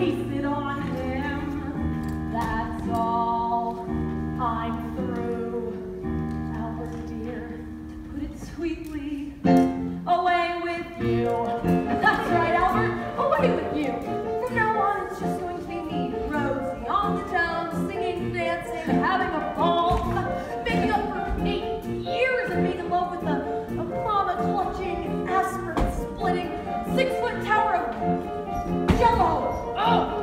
Please. 好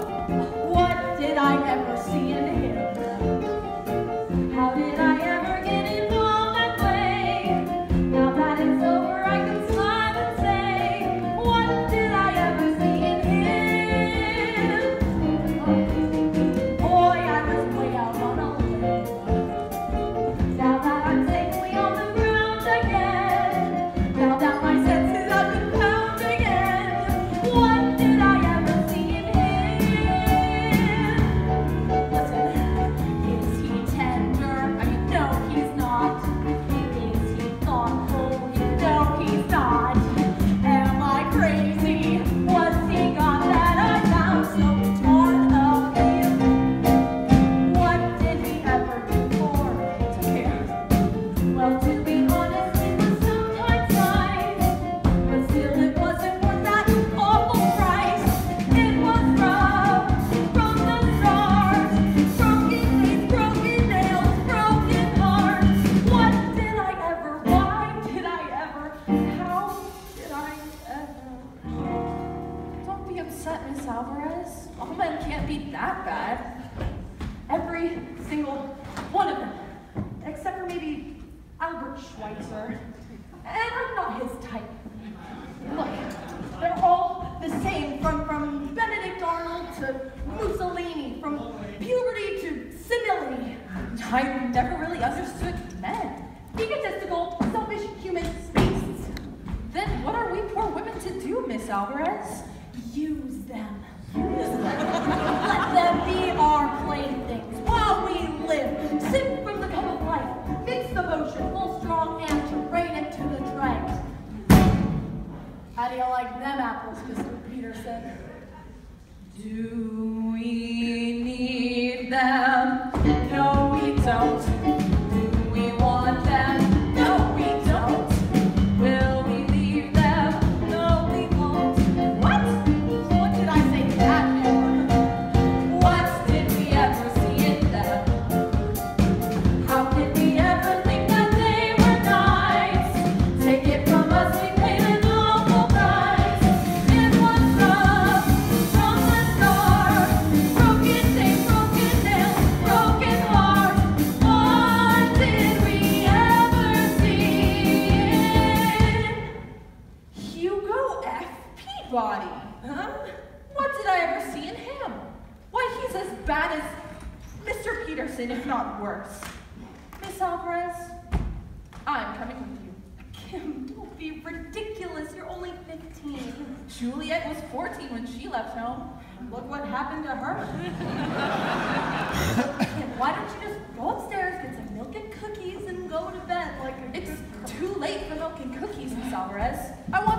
Upset, Miss Alvarez. All men can't be that bad. Every single one of them, except for maybe Albert Schweitzer. And I'm not his type. Look, they're all the same, from, from Benedict Arnold to Mussolini, from puberty to senility. I never really understood men. Egotistical, selfish human beasts. Then what are we poor women to do, Miss Alvarez? Use them. Let them be our playthings while we live. Sip from the cup of life. Mix the motion, full strong and to rain it to the dregs. How do you like them apples, Mr. Peterson? Do we need them? No, we don't. Peabody? Huh? What did I ever see in him? Why, he's as bad as Mr. Peterson, if not worse. Miss Alvarez, I'm coming with you. Kim, don't be ridiculous. You're only 15. Juliet was 14 when she left home. Look what happened to her. Kim, why don't you just go upstairs, get some milk and cookies, and go to bed like It's too late for milk and cookies, Miss Alvarez. I want